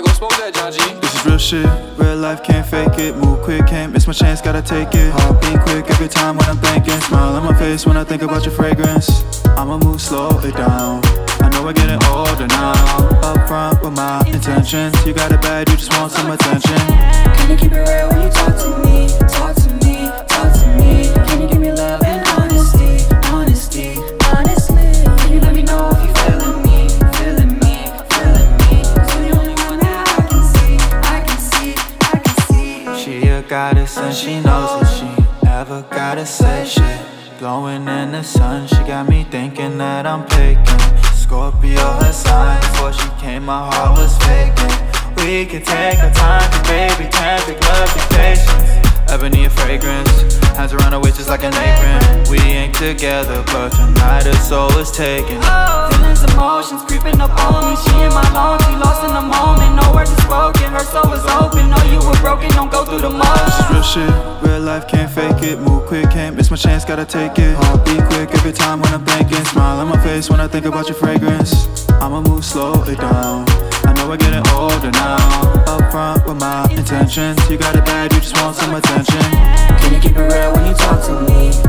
This is real shit. Real life can't fake it. Move quick, can't miss my chance, gotta take it. Heartbeat quick every time when I'm thinking. Smile on my face when I think about your fragrance. I'ma move slow down. I know we're getting older now. Up front with my intentions. You got it bad, you just want some attention. Goddess and she knows it. She never gotta say shit. Glowing in the sun, she got me thinking that I'm picking. Scorpio her sign. Before she came, my heart was faking. We can take our time, baby. Time to love your patience. Ebony a fragrance, hands around her waist just like an apron. We ain't together, but tonight her soul is taken. Feelings, emotions creeping up on me. She in my lungs, she lost in the moment. No words are spoken, her soul is you don't go through the motions. Real shit, real life can't fake it. Move quick, can't miss my chance, gotta take it. I'll be quick every time when I'm thinking. Smile on my face when I think about your fragrance. I'ma move slowly down. I know we're getting older now. Up front with my intentions. You got it bad, you just want some attention. Can you keep it real when you talk to me?